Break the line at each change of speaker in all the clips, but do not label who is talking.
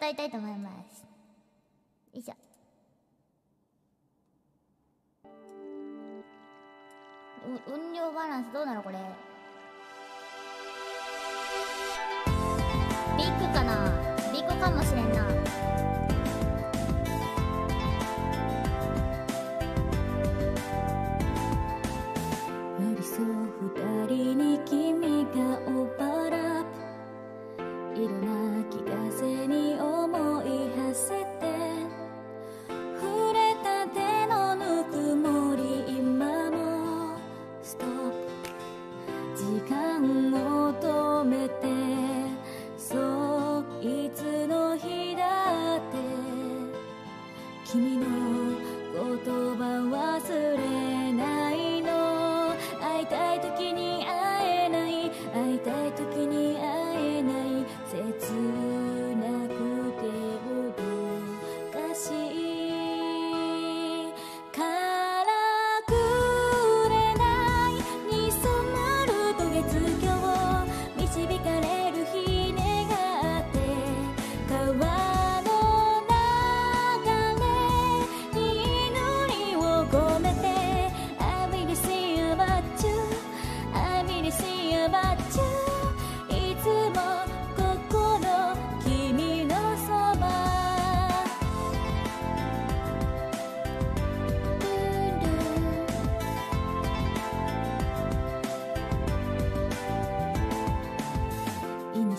歌いたいと思います。よいしょう運量バランスどうなのこれ？ビッグかな？ビッグかもしれんな。
寄り添う二人に君がオーバー。ラップ色なき風に思い馳せて触れた手のぬくもり今もストップ。時間を止めてそういつの日だって。君のこと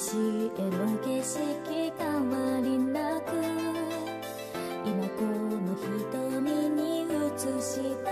私へ景色変わりなく今この瞳に映した